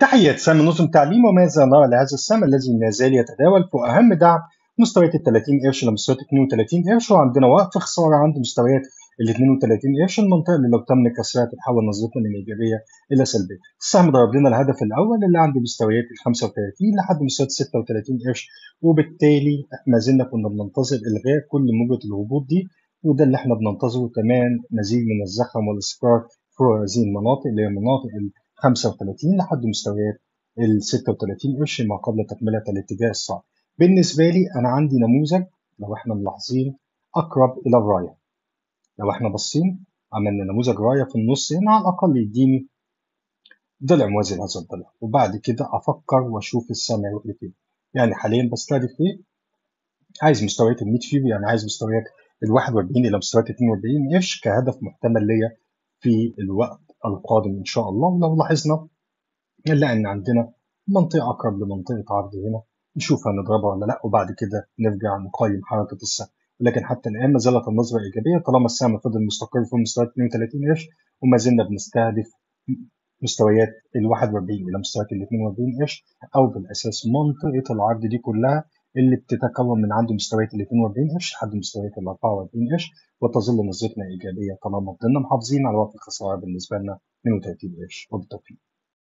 تحية سهم نظم تعليم وماذا نرى لهذا السهم الذي ما زال يتداول فوق أهم دعم مستويات ال 30 قرش لمستويات 32 قرش وعندنا وقف خسارة عند مستويات ال 32 قرش المنطقة اللي لو تم كسرها تتحول نظرتنا من إيجابية إلى سلبية. السهم ضرب لنا الهدف الأول اللي عند مستويات ال 35 لحد مستويات 36 قرش وبالتالي ما زلنا كنا بننتظر إلغاء كل موجة الهبوط دي وده اللي إحنا بننتظره كمان مزيد من الزخم والاستقرار في هذه المناطق اللي هي مناطق 35 لحد مستويات ال 36 قرش ما قبل تكملة الاتجاه الصاعد. بالنسبة لي أنا عندي نموذج لو إحنا ملاحظين أقرب إلى الراية. لو إحنا باصين عملنا نموذج راية في النص هنا على الأقل يديني ضلع موازي لهذا الضلع وبعد كده أفكر وأشوف السهم هيروح لفين. يعني حاليا بستهدف إيه؟ عايز مستويات ال 100 فيبو يعني عايز مستويات ال 41 إلى مستويات 42 قرش كهدف محتمل ليا في الوقت القادم إن شاء الله. ولو لاحظنا نلاقي إن عندنا منطقة أقرب لمنطقة عرض هنا نشوف هنضربها ولا لا وبعد كده نرجع نقيم حركة السهم. ولكن حتى الآن ما زالت النظرة إيجابية طالما السهم فضل مستقر في مستويات 32 قرش وما زلنا بنستهدف مستويات ال 41 إلى مستويات ال 42 قرش أو بالأساس منطقة العرض دي كلها اللي بتتكون من عند مستويات ال 42 قرش لحد مستويات ال 44 قرش وتظل نظرتنا إيجابية طالما فضلنا محافظين على وقت الخسارة بالنسبة لنا 32 قرش وبالتوفيق.